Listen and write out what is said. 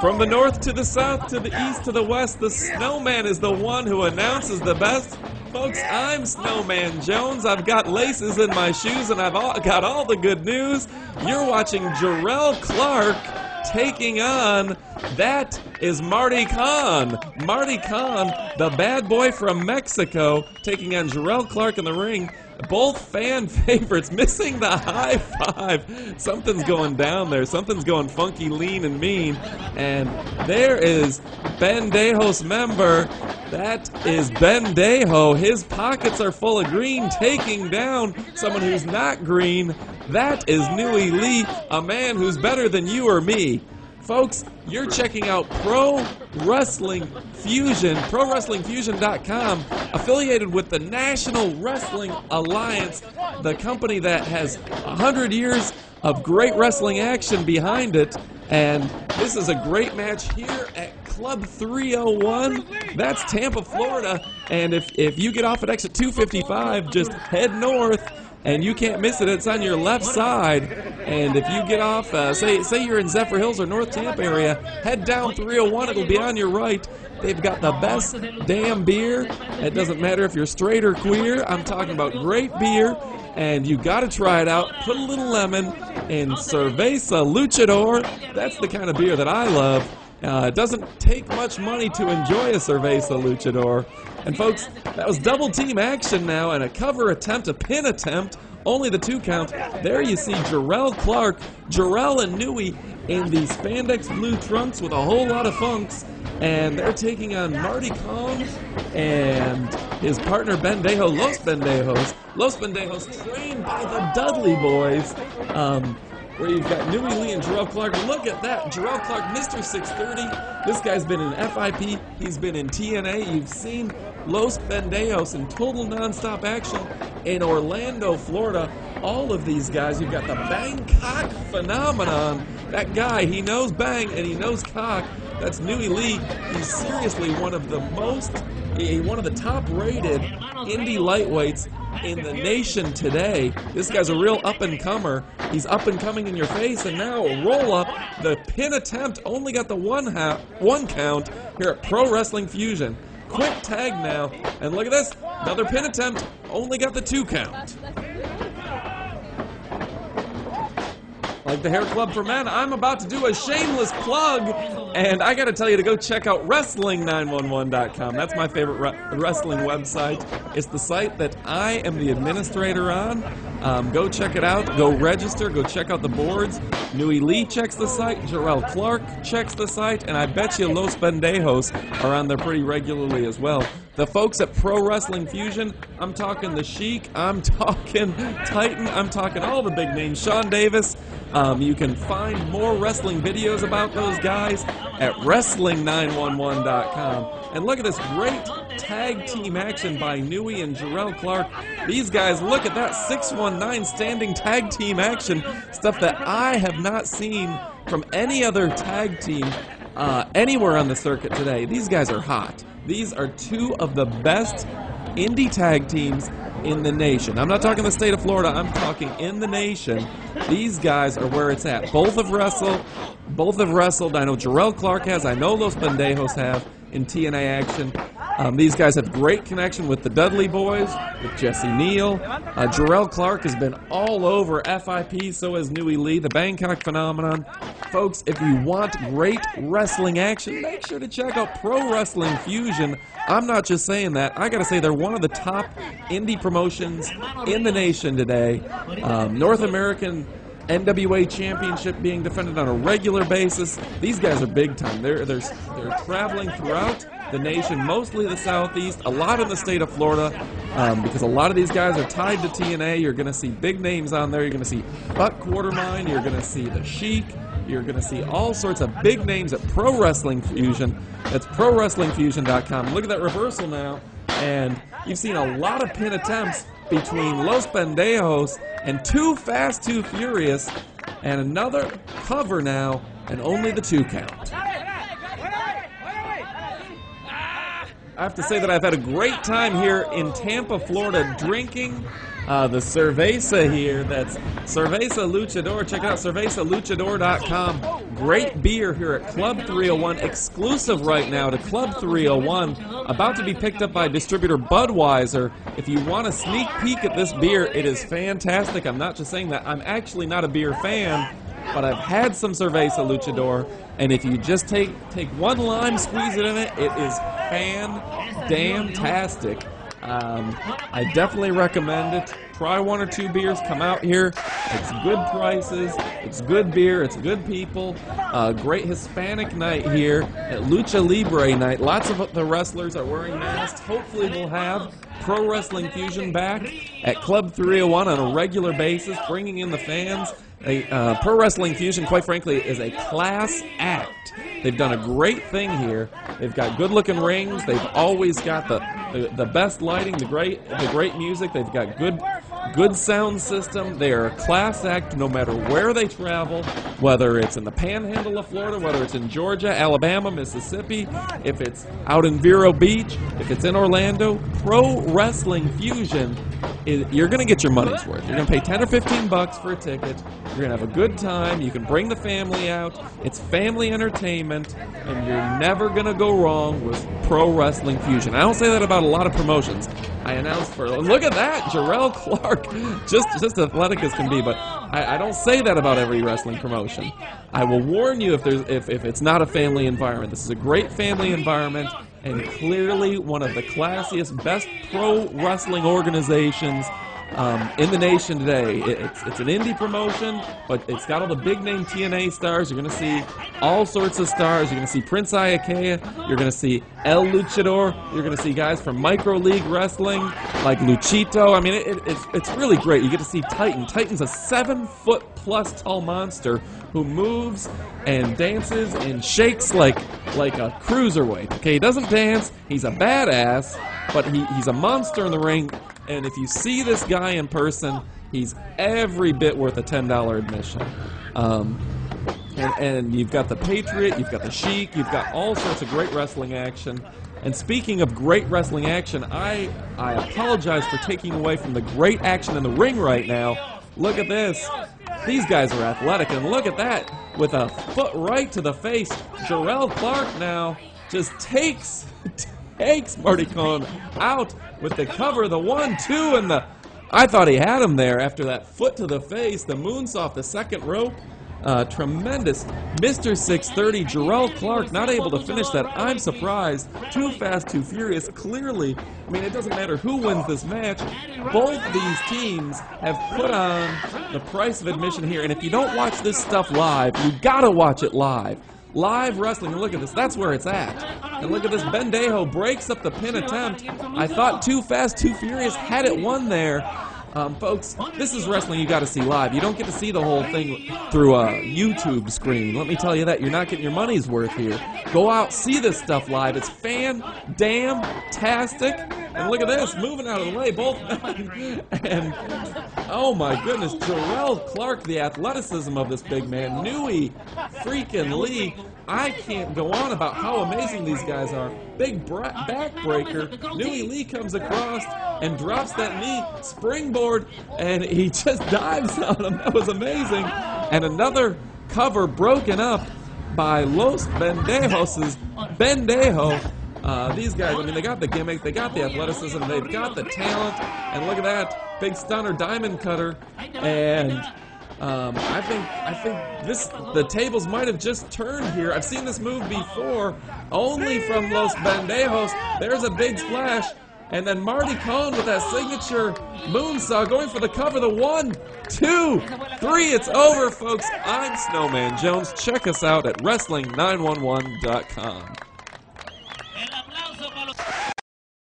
From the north to the south to the east to the west, the snowman is the one who announces the best. Folks, I'm Snowman Jones. I've got laces in my shoes and I've all, got all the good news. You're watching Jerrelle Clark taking on that is Marty Con. Marty Con, the bad boy from Mexico, taking on Jerrelle Clark in the ring. Both fan favorites missing the high five. Something's going down there. Something's going funky, lean, and mean. And there is Ben Dejos member. That is Ben Dejo. His pockets are full of green, taking down someone who's not green. That is Nooie Lee, a man who's better than you or me. Folks, you're checking out Pro Wrestling Fusion, ProWrestlingFusion.com, affiliated with the National Wrestling Alliance, the company that has 100 years of great wrestling action behind it. And this is a great match here at Club 301. That's Tampa, Florida. And if, if you get off at exit 255, just head north and you can't miss it. It's on your left side. And if you get off, uh, say say you're in Zephyrhills or North Tampa area, head down 301. It'll be on your right. They've got the best damn beer. It doesn't matter if you're straight or queer. I'm talking about great beer, and you got to try it out. Put a little lemon in Cerveza Luchador. That's the kind of beer that I love. Uh, it doesn't take much money to enjoy a Cerveza Luchador. And folks, that was double team action now and a cover attempt, a pin attempt. Only the two count. There you see Jerrelle Clark, Jerrelle and Nooie in the spandex blue trunks with a whole lot of funks. And they're taking on Marty Con and his partner Ben Dejo, Los Ben Dejos. Los Ben Dejos trained by the Dudley boys. Um, where you've got Nooie Lee and Jerrelle Clark. Look at that. Jerrelle Clark, Mr. 630. This guy's been in FIP. He's been in TNA. You've seen Los Ben Dejos in total nonstop action in Orlando, Florida. All of these guys, you've got the Bangkok phenomenon. That guy, he knows bang and he knows cock. That's Nooie Lee. He's seriously one of the most, one of the top rated indie lightweights in the nation today. This guy's a real up and comer. He's up and coming in your face, and now a roll up. The pin attempt only got the one half, one count here at Pro Wrestling Fusion. Quick tag now, and look at this. Another pin attempt only got the two count. Like the Hair Club for Men, I'm about to do a shameless plug, and I gotta tell you to go check out Wrestling911.com. That's my favorite re- wrestling website. It's the site that I am the administrator on. Um, go check it out. Go register. Go check out the boards. Nooie Lee checks the site. Jerrelle Clark checks the site, and I bet you Los Ben Dejos are on there pretty regularly as well. The folks at Pro Wrestling Fusion, I'm talking The Sheik, I'm talking Titan, I'm talking all the big names. Sean Davis. Um, you can find more wrestling videos about those guys at Wrestling911.com. And look at this great tag team action by Nooie and Jerrelle Clark. These guys, look at that 619 standing tag team action. Stuff that I have not seen from any other tag team uh, anywhere on the circuit today. These guys are hot. These are two of the best indie tag teams in the nation. I'm not talking the state of Florida, I'm talking in the nation. These guys are where it's at. Both have wrestled. Both have wrestled. I know Jerrelle Clark has. I know Los Ben Dejos have in TNA action. Um, these guys have great connection with the Dudley boys, with Jesse Neal. Uh, Jerrelle Clark has been all over FIP, so has Nooie Lee, the Bangkok phenomenon. Folks, if you want great wrestling action, make sure to check out Pro Wrestling Fusion. I'm not just saying that. I got to say, they're one of the top indie promotions in the nation today. Um, North American NWA championship being defended on a regular basis. These guys are big time. They're, they're, they're traveling throughout the nation, mostly the southeast, a lot in the state of Florida, um, because a lot of these guys are tied to TNA. You're going to see big names on there. You're going to see Buck Quartermain. You're going to see the Sheik. You're going to see all sorts of big names at Pro Wrestling Fusion. That's ProWrestlingFusion.com. Look at that reversal now. And you've seen a lot of pin attempts between Los Ben Dejos and Too Fast, Too Furious. And another cover now, and only the two count. I have to say that I've had a great time here in Tampa, Florida, drinking uh, the Cerveza here. That's Cerveza Luchador. Check out cervezaluchador.com. Great beer here at Club 301, exclusive right now to Club 301. About to be picked up by distributor Budweiser. If you want a sneak peek at this beer, it is fantastic. I'm not just saying that. I'm actually not a beer fan, but I've had some Cerveza Luchador, and if you just take take one lime, squeeze it in it, it is fan damn tastic. Um, I definitely recommend it. Try one or two beers. Come out here. It's good prices. It's good beer. It's good people. Uh, great Hispanic night here at Lucha Libre night. Lots of the wrestlers are wearing masks. Hopefully, we'll have Pro Wrestling Fusion back at Club 301 on a regular basis, bringing in the fans. A, uh, Pro Wrestling Fusion, quite frankly, is a class act. They've done a great thing here. They've got good-looking rings. They've always got the, the, the best lighting, the great the great music. They've got good good sound system. They are a class act no matter where they travel, whether it's in the panhandle of Florida, whether it's in Georgia, Alabama, Mississippi, if it's out in Vero Beach, if it's in Orlando. Pro Wrestling Fusion, is, you're going to get your money's worth. You're going to pay 10 or 15 bucks for a ticket. You're going to have a good time. You can bring the family out. It's family entertainment, and you're never going to go wrong with Pro Wrestling Fusion. I don't say that about a lot of promotions. I announced for look at that, Jerrelle Clark, just just athletic as can be. But I, I, don't say that about every wrestling promotion. I will warn you if there's if, if it's not a family environment. This is a great family environment and clearly one of the classiest, best pro wrestling organizations um, in the nation today. It's, it's an indie promotion, but it's got all the big name TNA stars. You're going to see all sorts of stars. You're going to see Prince Iaukea. You're going to see El Luchador. You're going to see guys from Micro League Wrestling like Luchito. I mean, it, it, it's, it's really great. You get to see Titan. Titan's a seven foot plus tall monster who moves and dances and shakes like like a cruiserweight. Okay, he doesn't dance. He's a badass, but he, he's a monster in the ring. And if you see this guy in person, he's every bit worth a $10 admission. Um, and, and you've got the Patriot, you've got the Sheik, you've got all sorts of great wrestling action. And speaking of great wrestling action, I, I apologize for taking away from the great action in the ring right now. Look at this. These guys are athletic, and look at that. With a foot right to the face, Jerrelle Clark now just takes takes Marty Con out with the cover, the one, two, and the. I thought he had him there after that foot to the face, the moonsault, the second rope. Uh, tremendous. Mr. 630, Jerrelle Clark, not able to finish that. I'm surprised. Too fast, too furious. Clearly, I mean, it doesn't matter who wins this match. Both these teams have put on the price of admission here. And if you don't watch this stuff live, you gotta watch it live. Live wrestling, And look at this. That's where it's at. And look at this. Ben Dejo breaks up the pin attempt. I thought Too Fast, Too Furious had it won there. Um, folks, this is wrestling you got to see live. You don't get to see the whole thing through a YouTube screen. Let me tell you that. You're not getting your money's worth here. Go out, see this stuff live. It's fan damn tastic. And look at this, moving out of the way, both and oh my goodness, Jerrelle Clark, the athleticism of this big man. Nooie freaking Lee. I can't go on about how amazing these guys are. Big backbreaker. Nooie Lee comes across and drops that knee, springboard, and he just dives on him. That was amazing. And another cover broken up by Los Ben Dejos' Bendejo. Uh, these guys, I mean, they got the gimmick, they got the athleticism, they've got the talent, and look at that big stunner diamond cutter, and um, I think I think this the tables might have just turned here. I've seen this move before, only from Los Ben Dejos. There's a big splash, and then Marty Con with that signature moonsault going for the cover. The one, two, three. It's over, folks. I'm Snowman Jones. Check us out at Wrestling911.com.